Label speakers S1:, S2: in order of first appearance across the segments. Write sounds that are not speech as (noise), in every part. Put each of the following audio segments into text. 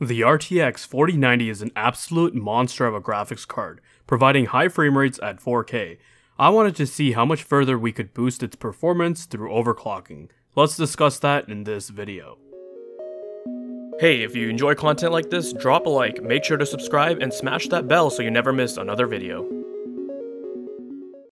S1: The RTX 4090 is an absolute monster of a graphics card, providing high frame rates at 4K. I wanted to see how much further we could boost its performance through overclocking. Let's discuss that in this video. Hey, if you enjoy content like this, drop a like, make sure to subscribe, and smash that bell so you never miss another video.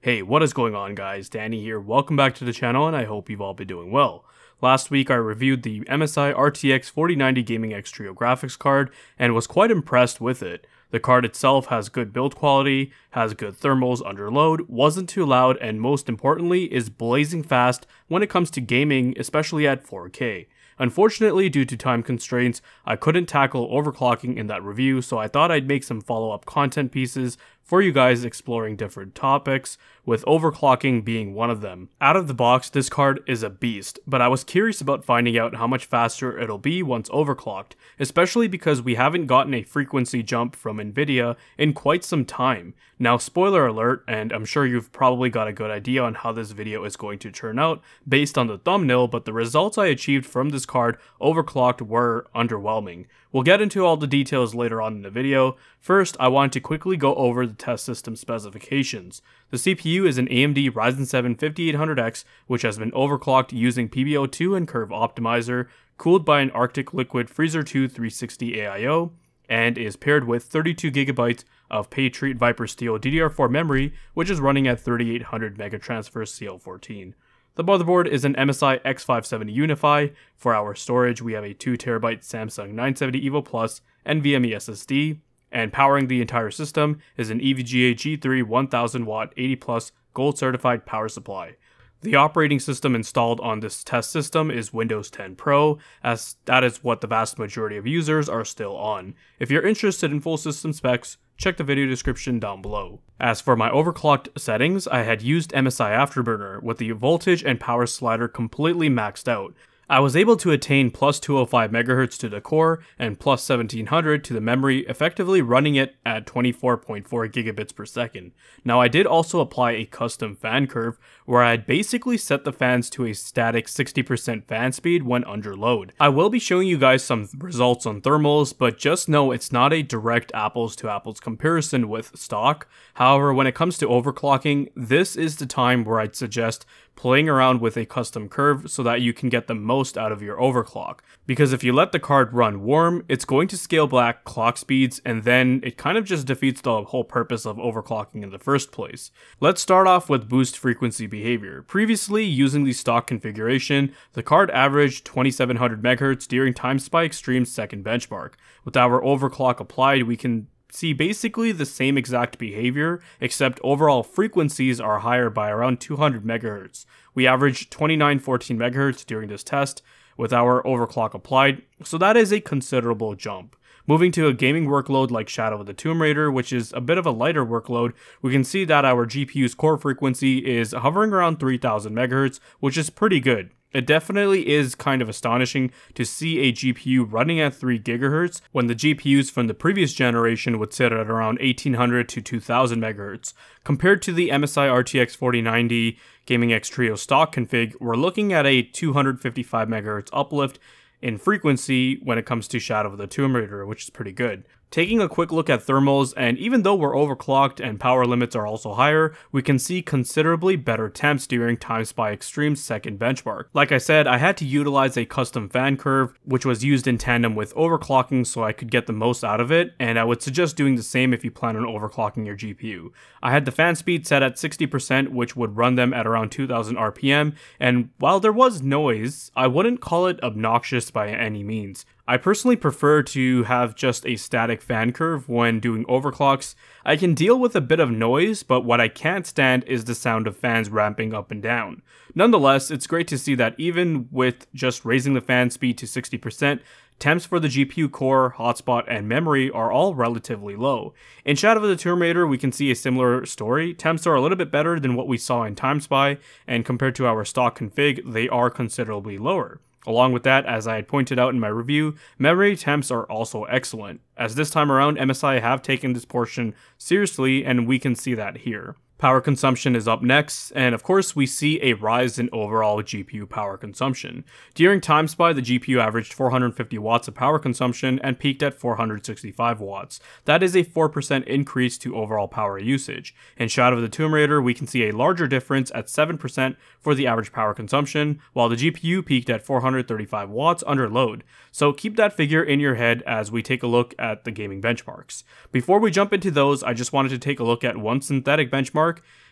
S1: Hey, what is going on guys? Danny here, welcome back to the channel and I hope you've all been doing well. Last week I reviewed the MSI RTX 4090 Gaming X Trio graphics card and was quite impressed with it. The card itself has good build quality, has good thermals under load, wasn't too loud, and most importantly is blazing fast when it comes to gaming, especially at 4K. Unfortunately, due to time constraints, I couldn't tackle overclocking in that review, so I thought I'd make some follow-up content pieces for you guys exploring different topics, with overclocking being one of them. Out of the box, this card is a beast, but I was curious about finding out how much faster it'll be once overclocked, especially because we haven't gotten a frequency jump from Nvidia in quite some time. Now spoiler alert, and I'm sure you've probably got a good idea on how this video is going to turn out based on the thumbnail, but the results I achieved from this card overclocked were underwhelming. We'll get into all the details later on in the video. First, I want to quickly go over the test system specifications. The CPU is an AMD Ryzen 7 5800X, which has been overclocked using PBO2 and Curve Optimizer, cooled by an Arctic Liquid Freezer 2 360 AIO, and is paired with 32GB of Patriot Viper Steel DDR4 memory, which is running at 3800 MegaTransfer CL14. The motherboard is an MSI X570 Unify. For our storage, we have a 2TB Samsung 970 EVO Plus NVMe SSD, and powering the entire system is an EVGA G3 1000 watt 80 plus gold certified power supply. The operating system installed on this test system is Windows 10 Pro, as that is what the vast majority of users are still on. If you're interested in full system specs, check the video description down below. As for my overclocked settings, I had used MSI Afterburner with the voltage and power slider completely maxed out, I was able to attain plus 205 MHz to the core and plus 1700 to the memory, effectively running it at 24.4 gigabits per second. Now I did also apply a custom fan curve where I had basically set the fans to a static 60% fan speed when under load. I will be showing you guys some results on thermals, but just know it's not a direct apples to apples comparison with stock. However, when it comes to overclocking, this is the time where I'd suggest playing around with a custom curve so that you can get the most out of your overclock. Because if you let the card run warm, it's going to scale back clock speeds and then it kind of just defeats the whole purpose of overclocking in the first place. Let's start off with boost frequency behavior. Previously, using the stock configuration, the card averaged 2700 MHz during time TimeSpy Extreme's second benchmark. With our overclock applied, we can see basically the same exact behavior, except overall frequencies are higher by around 200 MHz. We averaged 2914 MHz during this test with our overclock applied, so that is a considerable jump. Moving to a gaming workload like Shadow of the Tomb Raider, which is a bit of a lighter workload, we can see that our GPU's core frequency is hovering around 3000 MHz, which is pretty good. It definitely is kind of astonishing to see a GPU running at 3 GHz when the GPUs from the previous generation would sit at around 1800 to 2000 MHz. Compared to the MSI RTX 4090 Gaming X Trio stock config, we're looking at a 255 MHz uplift in frequency when it comes to Shadow of the Tomb Raider, which is pretty good. Taking a quick look at thermals, and even though we're overclocked and power limits are also higher, we can see considerably better temps during TimeSpy Extreme's second benchmark. Like I said, I had to utilize a custom fan curve, which was used in tandem with overclocking so I could get the most out of it, and I would suggest doing the same if you plan on overclocking your GPU. I had the fan speed set at 60%, which would run them at around 2000 RPM, and while there was noise, I wouldn't call it obnoxious by any means. I personally prefer to have just a static fan curve when doing overclocks. I can deal with a bit of noise, but what I can't stand is the sound of fans ramping up and down. Nonetheless, it's great to see that even with just raising the fan speed to 60%, temps for the GPU core, hotspot, and memory are all relatively low. In Shadow of the Tomb Raider, we can see a similar story. Temps are a little bit better than what we saw in TimeSpy, and compared to our stock config, they are considerably lower. Along with that, as I had pointed out in my review, memory temps are also excellent, as this time around MSI have taken this portion seriously and we can see that here. Power consumption is up next, and of course, we see a rise in overall GPU power consumption. During TimeSpy, the GPU averaged 450 watts of power consumption and peaked at 465 watts. That is a 4% increase to overall power usage. In Shadow of the Tomb Raider, we can see a larger difference at 7% for the average power consumption, while the GPU peaked at 435 watts under load. So keep that figure in your head as we take a look at the gaming benchmarks. Before we jump into those, I just wanted to take a look at one synthetic benchmark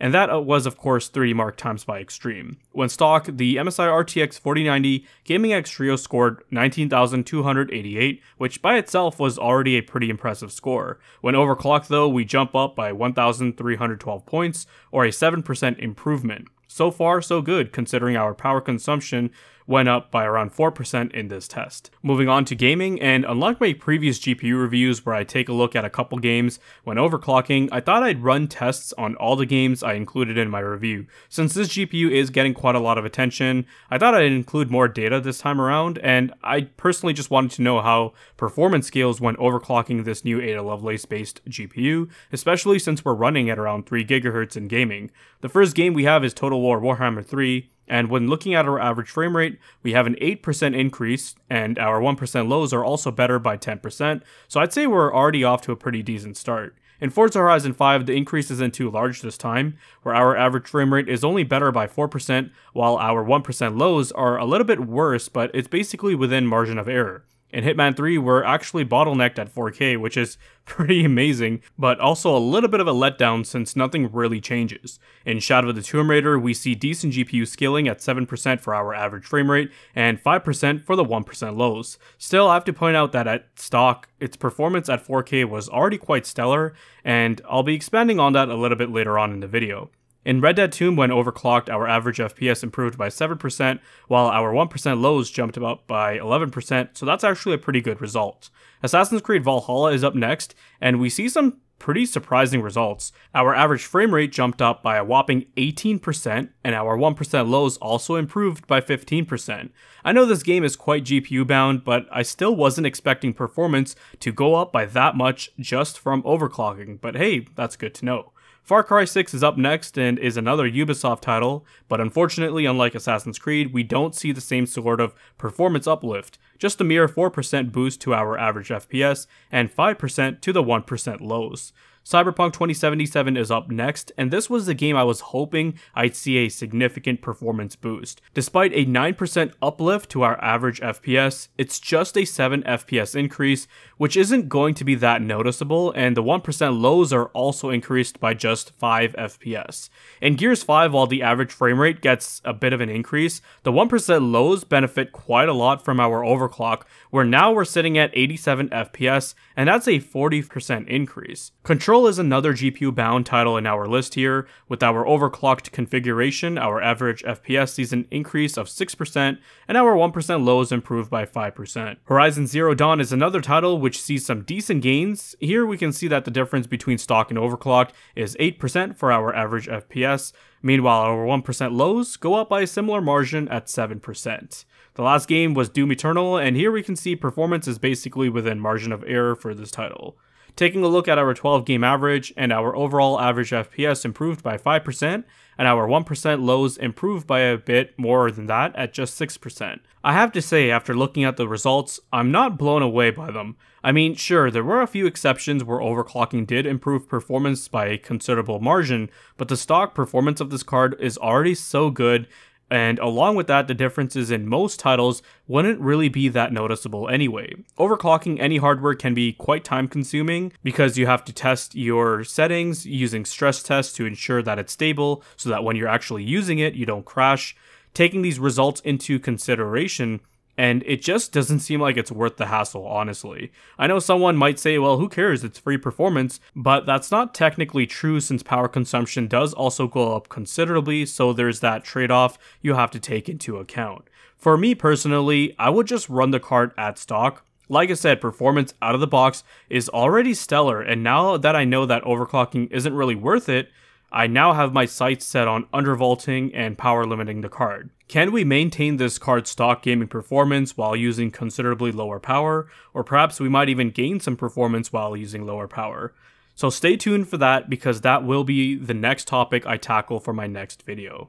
S1: and that uh, was of course 3D Mark TimeSpy Extreme. When stock, the MSI RTX 4090 Gaming X Trio scored 19,288, which by itself was already a pretty impressive score. When overclocked though, we jump up by 1,312 points, or a 7% improvement. So far, so good, considering our power consumption went up by around 4% in this test. Moving on to gaming, and unlike my previous GPU reviews where I take a look at a couple games when overclocking, I thought I'd run tests on all the games I included in my review. Since this GPU is getting quite a lot of attention, I thought I'd include more data this time around, and I personally just wanted to know how performance scales when overclocking this new Ada Lovelace based GPU, especially since we're running at around 3 GHz in gaming. The first game we have is Total War Warhammer 3, and when looking at our average frame rate, we have an 8% increase, and our 1% lows are also better by 10%, so I'd say we're already off to a pretty decent start. In Forza Horizon 5, the increase isn't too large this time, where our average frame rate is only better by 4%, while our 1% lows are a little bit worse, but it's basically within margin of error. In Hitman 3, we're actually bottlenecked at 4K, which is (laughs) pretty amazing, but also a little bit of a letdown since nothing really changes. In Shadow of the Tomb Raider, we see decent GPU scaling at 7% for our average frame rate and 5% for the 1% lows. Still, I have to point out that at stock, its performance at 4K was already quite stellar, and I'll be expanding on that a little bit later on in the video. In Red Dead 2, when overclocked, our average FPS improved by 7%, while our 1% lows jumped up by 11%, so that's actually a pretty good result. Assassin's Creed Valhalla is up next, and we see some pretty surprising results. Our average frame rate jumped up by a whopping 18%, and our 1% lows also improved by 15%. I know this game is quite GPU bound, but I still wasn't expecting performance to go up by that much just from overclocking, but hey, that's good to know. Far Cry 6 is up next and is another Ubisoft title, but unfortunately, unlike Assassin's Creed, we don't see the same sort of performance uplift, just a mere 4% boost to our average FPS and 5% to the 1% lows. Cyberpunk 2077 is up next, and this was the game I was hoping I'd see a significant performance boost. Despite a 9% uplift to our average FPS, it's just a 7 FPS increase, which isn't going to be that noticeable, and the 1% lows are also increased by just 5 FPS. In Gears 5, while the average frame rate gets a bit of an increase, the 1% lows benefit quite a lot from our overclock, where now we're sitting at 87 FPS, and that's a 40% increase. Control is another GPU bound title in our list here. With our overclocked configuration, our average FPS sees an increase of 6%, and our 1% lows improved by 5%. Horizon Zero Dawn is another title which sees some decent gains. Here we can see that the difference between stock and overclocked is 8% for our average FPS. Meanwhile, our 1% lows go up by a similar margin at 7%. The last game was Doom Eternal, and here we can see performance is basically within margin of error for this title. Taking a look at our 12 game average and our overall average FPS improved by 5%, and our 1% lows improved by a bit more than that at just 6%. I have to say, after looking at the results, I'm not blown away by them. I mean, sure, there were a few exceptions where overclocking did improve performance by a considerable margin, but the stock performance of this card is already so good and along with that, the differences in most titles wouldn't really be that noticeable anyway. Overclocking any hardware can be quite time consuming because you have to test your settings using stress tests to ensure that it's stable so that when you're actually using it, you don't crash. Taking these results into consideration, and it just doesn't seem like it's worth the hassle, honestly. I know someone might say, well, who cares, it's free performance, but that's not technically true since power consumption does also go up considerably, so there's that trade off you have to take into account. For me personally, I would just run the card at stock. Like I said, performance out of the box is already stellar, and now that I know that overclocking isn't really worth it, I now have my sights set on undervolting and power limiting the card. Can we maintain this card's stock gaming performance while using considerably lower power, or perhaps we might even gain some performance while using lower power? So stay tuned for that because that will be the next topic I tackle for my next video.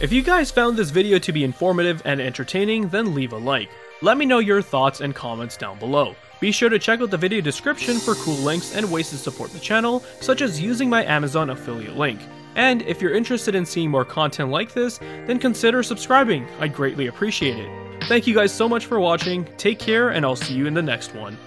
S1: If you guys found this video to be informative and entertaining, then leave a like. Let me know your thoughts and comments down below. Be sure to check out the video description for cool links and ways to support the channel, such as using my Amazon affiliate link. And if you're interested in seeing more content like this, then consider subscribing, I'd greatly appreciate it. Thank you guys so much for watching, take care, and I'll see you in the next one.